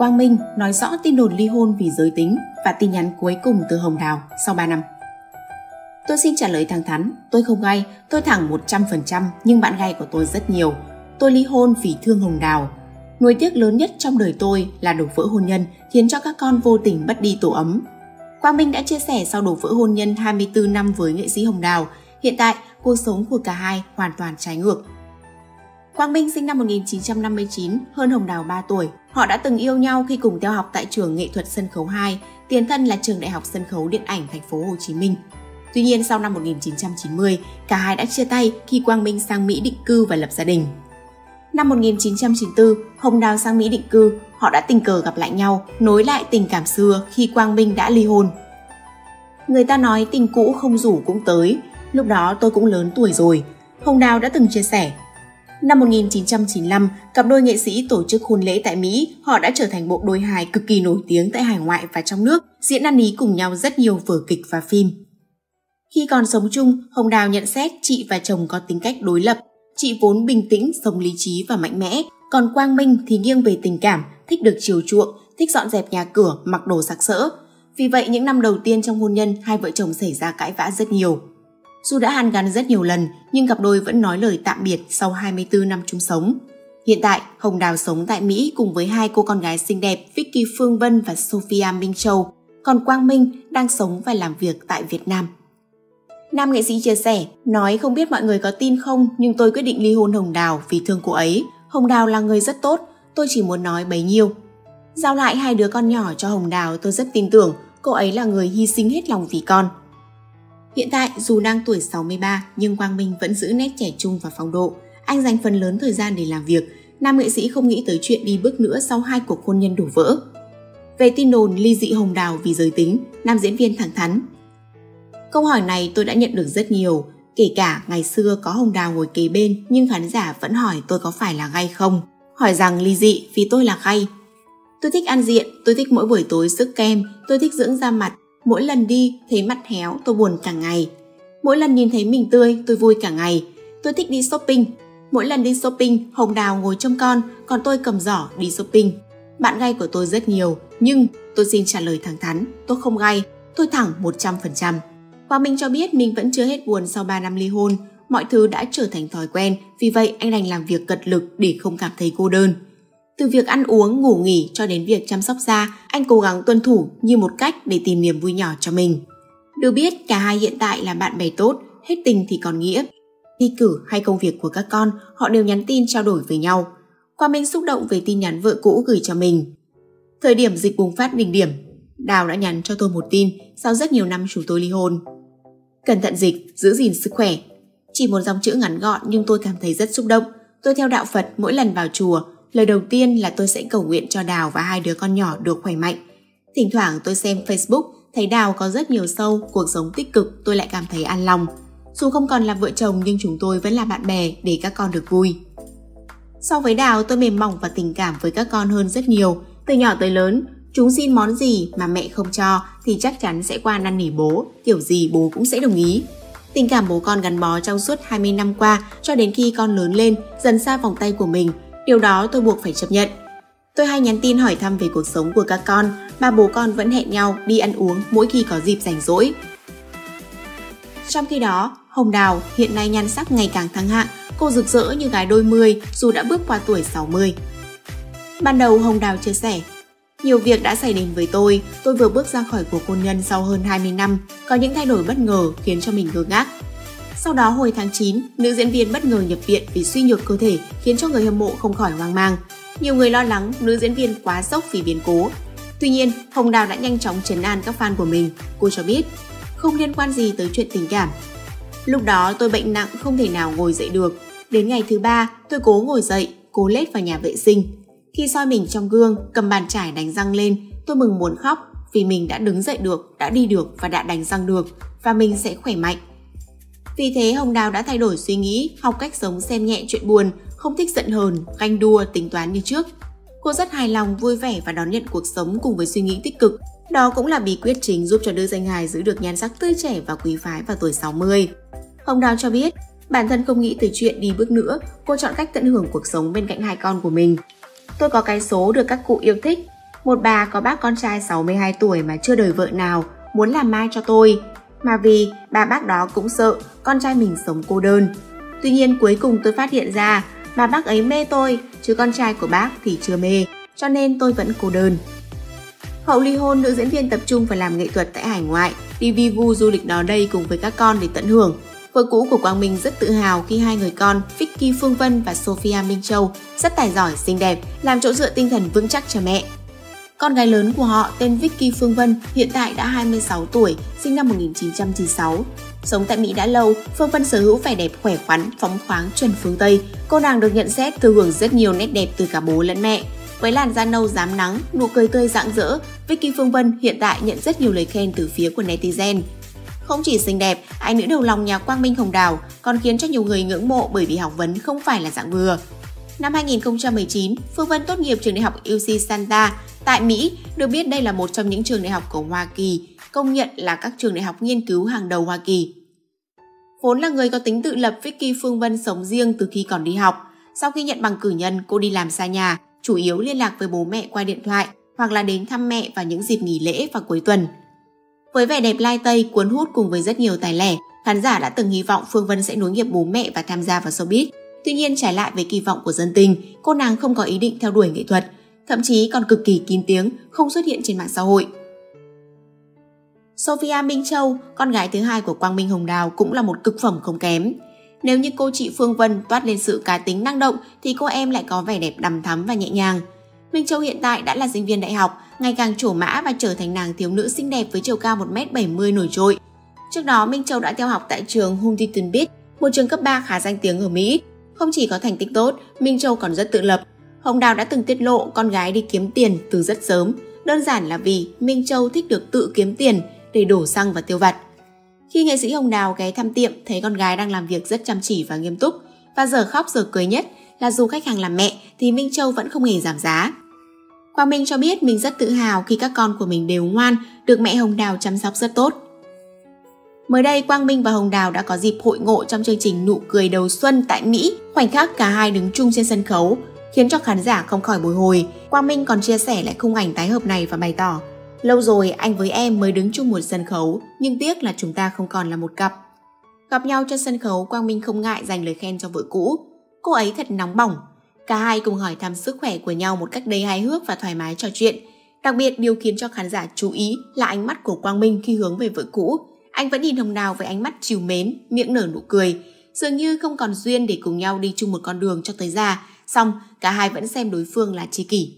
Quang Minh nói rõ tin đồn ly hôn vì giới tính và tin nhắn cuối cùng từ Hồng Đào sau 3 năm. Tôi xin trả lời thẳng thắn, tôi không gay, tôi thẳng 100% nhưng bạn gay của tôi rất nhiều. Tôi ly hôn vì thương Hồng Đào. Nuối tiếc lớn nhất trong đời tôi là đổ vỡ hôn nhân khiến cho các con vô tình mất đi tổ ấm. Quang Minh đã chia sẻ sau đổ vỡ hôn nhân 24 năm với nghệ sĩ Hồng Đào, hiện tại cuộc sống của cả hai hoàn toàn trái ngược. Quang Minh sinh năm 1959, hơn Hồng Đào 3 tuổi. Họ đã từng yêu nhau khi cùng theo học tại trường nghệ thuật sân khấu 2, tiền thân là trường Đại học Sân khấu Điện ảnh thành phố Hồ Chí Minh. Tuy nhiên sau năm 1990, cả hai đã chia tay khi Quang Minh sang Mỹ định cư và lập gia đình. Năm 1994, Hồng Đào sang Mỹ định cư, họ đã tình cờ gặp lại nhau, nối lại tình cảm xưa khi Quang Minh đã ly hôn. Người ta nói tình cũ không rủ cũng tới, lúc đó tôi cũng lớn tuổi rồi. Hồng Đào đã từng chia sẻ, Năm 1995, cặp đôi nghệ sĩ tổ chức hôn lễ tại Mỹ, họ đã trở thành bộ đôi hài cực kỳ nổi tiếng tại hải ngoại và trong nước, diễn ăn ý cùng nhau rất nhiều vở kịch và phim. Khi còn sống chung, Hồng Đào nhận xét chị và chồng có tính cách đối lập. Chị vốn bình tĩnh, sống lý trí và mạnh mẽ, còn Quang Minh thì nghiêng về tình cảm, thích được chiều chuộng, thích dọn dẹp nhà cửa, mặc đồ sặc sỡ. Vì vậy, những năm đầu tiên trong hôn nhân, hai vợ chồng xảy ra cãi vã rất nhiều. Dù đã hàn gắn rất nhiều lần, nhưng cặp đôi vẫn nói lời tạm biệt sau 24 năm chung sống. Hiện tại, Hồng Đào sống tại Mỹ cùng với hai cô con gái xinh đẹp Vicky Phương Vân và Sophia Minh Châu, còn Quang Minh đang sống và làm việc tại Việt Nam. Nam nghệ sĩ chia sẻ, nói không biết mọi người có tin không nhưng tôi quyết định ly hôn Hồng Đào vì thương cô ấy. Hồng Đào là người rất tốt, tôi chỉ muốn nói bấy nhiêu. Giao lại hai đứa con nhỏ cho Hồng Đào tôi rất tin tưởng cô ấy là người hy sinh hết lòng vì con. Hiện tại, dù đang tuổi 63 nhưng Quang Minh vẫn giữ nét trẻ trung và phong độ. Anh dành phần lớn thời gian để làm việc. Nam nghệ sĩ không nghĩ tới chuyện đi bước nữa sau hai cuộc hôn nhân đổ vỡ. Về tin đồn ly dị hồng đào vì giới tính, nam diễn viên thẳng thắn. Câu hỏi này tôi đã nhận được rất nhiều, kể cả ngày xưa có hồng đào ngồi kế bên nhưng khán giả vẫn hỏi tôi có phải là gay không. Hỏi rằng ly dị vì tôi là gay. Tôi thích ăn diện, tôi thích mỗi buổi tối sức kem, tôi thích dưỡng da mặt, Mỗi lần đi thấy mặt héo tôi buồn cả ngày. Mỗi lần nhìn thấy mình tươi tôi vui cả ngày. Tôi thích đi shopping. Mỗi lần đi shopping Hồng Đào ngồi trông con còn tôi cầm giỏ đi shopping. Bạn gay của tôi rất nhiều nhưng tôi xin trả lời thẳng thắn tôi không gay, tôi thẳng 100%. Và mình cho biết mình vẫn chưa hết buồn sau 3 năm ly hôn, mọi thứ đã trở thành thói quen, vì vậy anh đành làm việc cật lực để không cảm thấy cô đơn. Từ việc ăn uống, ngủ nghỉ cho đến việc chăm sóc da, anh cố gắng tuân thủ như một cách để tìm niềm vui nhỏ cho mình. Được biết, cả hai hiện tại là bạn bè tốt, hết tình thì còn nghĩa. Thi cử hay công việc của các con, họ đều nhắn tin trao đổi với nhau. Qua Minh xúc động về tin nhắn vợ cũ gửi cho mình. Thời điểm dịch bùng phát đỉnh điểm, Đào đã nhắn cho tôi một tin sau rất nhiều năm chúng tôi ly hôn. Cẩn thận dịch, giữ gìn sức khỏe. Chỉ một dòng chữ ngắn gọn nhưng tôi cảm thấy rất xúc động. Tôi theo đạo Phật mỗi lần vào chùa, Lời đầu tiên là tôi sẽ cầu nguyện cho Đào và hai đứa con nhỏ được khỏe mạnh. Thỉnh thoảng tôi xem Facebook, thấy Đào có rất nhiều sâu, cuộc sống tích cực tôi lại cảm thấy an lòng. Dù không còn là vợ chồng nhưng chúng tôi vẫn là bạn bè để các con được vui. So với Đào tôi mềm mỏng và tình cảm với các con hơn rất nhiều. Từ nhỏ tới lớn, chúng xin món gì mà mẹ không cho thì chắc chắn sẽ qua năn nỉ bố, kiểu gì bố cũng sẽ đồng ý. Tình cảm bố con gắn bó trong suốt 20 năm qua cho đến khi con lớn lên, dần xa vòng tay của mình Điều đó tôi buộc phải chấp nhận. Tôi hay nhắn tin hỏi thăm về cuộc sống của các con, mà bố con vẫn hẹn nhau đi ăn uống mỗi khi có dịp rảnh rỗi. Trong khi đó, Hồng Đào hiện nay nhan sắc ngày càng thăng hạng, cô rực rỡ như gái đôi mươi dù đã bước qua tuổi 60. Ban đầu Hồng Đào chia sẻ, nhiều việc đã xảy đến với tôi, tôi vừa bước ra khỏi cuộc hôn nhân sau hơn 20 năm, có những thay đổi bất ngờ khiến cho mình ngơ ngác. Sau đó hồi tháng 9, nữ diễn viên bất ngờ nhập viện vì suy nhược cơ thể khiến cho người hâm mộ không khỏi hoang mang. Nhiều người lo lắng nữ diễn viên quá sốc vì biến cố. Tuy nhiên, Hồng Đào đã nhanh chóng chấn an các fan của mình. Cô cho biết, không liên quan gì tới chuyện tình cảm. Lúc đó tôi bệnh nặng không thể nào ngồi dậy được. Đến ngày thứ ba, tôi cố ngồi dậy, cố lết vào nhà vệ sinh. Khi soi mình trong gương, cầm bàn chải đánh răng lên, tôi mừng muốn khóc vì mình đã đứng dậy được, đã đi được và đã đánh răng được và mình sẽ khỏe mạnh. Vì thế Hồng Đào đã thay đổi suy nghĩ, học cách sống xem nhẹ chuyện buồn, không thích giận hờn, ganh đua, tính toán như trước. Cô rất hài lòng, vui vẻ và đón nhận cuộc sống cùng với suy nghĩ tích cực. Đó cũng là bí quyết chính giúp cho nữ danh hài giữ được nhan sắc tươi trẻ và quý phái vào tuổi 60. Hồng Đào cho biết, bản thân không nghĩ tới chuyện đi bước nữa, cô chọn cách tận hưởng cuộc sống bên cạnh hai con của mình. Tôi có cái số được các cụ yêu thích, Một bà có bác con trai 62 tuổi mà chưa đời vợ nào, muốn làm mai cho tôi. Mà vì bà bác đó cũng sợ con trai mình sống cô đơn. Tuy nhiên cuối cùng tôi phát hiện ra bà bác ấy mê tôi, chứ con trai của bác thì chưa mê, cho nên tôi vẫn cô đơn. Hậu ly hôn, nữ diễn viên tập trung vào làm nghệ thuật tại hải ngoại, đi vi vu du lịch đó đây cùng với các con để tận hưởng. Vợ cũ của Quang Minh rất tự hào khi hai người con Vicky Phương Vân và Sophia Minh Châu rất tài giỏi, xinh đẹp, làm chỗ dựa tinh thần vững chắc cho mẹ. Con gái lớn của họ tên Vicky Phương Vân hiện tại đã 26 tuổi, sinh năm 1996. Sống tại Mỹ đã lâu, Phương Vân sở hữu vẻ đẹp khỏe khoắn, phóng khoáng chuẩn phương Tây. Cô nàng được nhận xét thừa hưởng rất nhiều nét đẹp từ cả bố lẫn mẹ. Với làn da nâu rám nắng, nụ cười tươi rạng rỡ, Vicky Phương Vân hiện tại nhận rất nhiều lời khen từ phía của netizen. Không chỉ xinh đẹp, ai nữ đầu lòng nhà Quang Minh Hồng Đào còn khiến cho nhiều người ngưỡng mộ bởi vì học vấn không phải là dạng vừa. Năm 2019, Phương Vân tốt nghiệp trường đại học UC Santa tại Mỹ, được biết đây là một trong những trường đại học của Hoa Kỳ, công nhận là các trường đại học nghiên cứu hàng đầu Hoa Kỳ. Vốn là người có tính tự lập, Vicky Phương Vân sống riêng từ khi còn đi học. Sau khi nhận bằng cử nhân, cô đi làm xa nhà, chủ yếu liên lạc với bố mẹ qua điện thoại hoặc là đến thăm mẹ vào những dịp nghỉ lễ và cuối tuần. Với vẻ đẹp lai tây cuốn hút cùng với rất nhiều tài lẻ, khán giả đã từng hy vọng Phương Vân sẽ nối nghiệp bố mẹ và tham gia vào showbiz. Tuy nhiên trái lại với kỳ vọng của dân tình, cô nàng không có ý định theo đuổi nghệ thuật, thậm chí còn cực kỳ kín tiếng, không xuất hiện trên mạng xã hội. Sophia Minh Châu, con gái thứ hai của Quang Minh Hồng Đào cũng là một cực phẩm không kém. Nếu như cô chị Phương Vân toát lên sự cá tính năng động thì cô em lại có vẻ đẹp đằm thắm và nhẹ nhàng. Minh Châu hiện tại đã là sinh viên đại học, ngày càng trổ mã và trở thành nàng thiếu nữ xinh đẹp với chiều cao 1m70 nổi trội. Trước đó, Minh Châu đã theo học tại trường Huntington Beach, một trường cấp 3 khá danh tiếng ở Mỹ. Không chỉ có thành tích tốt, Minh Châu còn rất tự lập. Hồng Đào đã từng tiết lộ con gái đi kiếm tiền từ rất sớm, đơn giản là vì Minh Châu thích được tự kiếm tiền để đổ xăng và tiêu vặt. Khi nghệ sĩ Hồng Đào ghé thăm tiệm thấy con gái đang làm việc rất chăm chỉ và nghiêm túc và giờ khóc giờ cười nhất là dù khách hàng là mẹ thì Minh Châu vẫn không hề giảm giá. Quang Minh cho biết mình rất tự hào khi các con của mình đều ngoan, được mẹ Hồng Đào chăm sóc rất tốt. Mới đây, Quang Minh và Hồng Đào đã có dịp hội ngộ trong chương trình Nụ cười đầu xuân tại Mỹ. Khoảnh khắc cả hai đứng chung trên sân khấu khiến cho khán giả không khỏi bồi hồi. Quang Minh còn chia sẻ lại khung ảnh tái hợp này và bày tỏ Lâu rồi anh với em mới đứng chung một sân khấu, nhưng tiếc là chúng ta không còn là một cặp. Gặp nhau trên sân khấu, Quang Minh không ngại dành lời khen cho vợ cũ. Cô ấy thật nóng bỏng. Cả hai cùng hỏi thăm sức khỏe của nhau một cách đầy hài hước và thoải mái trò chuyện. Đặc biệt điều khiến cho khán giả chú ý là ánh mắt của Quang Minh khi hướng về vợ cũ. Anh vẫn nhìn Hồng Đào với ánh mắt chiều mến, miệng nở nụ cười. Dường như không còn duyên để cùng nhau đi chung một con đường cho tới già, xong cả hai vẫn xem đối phương là tri kỷ.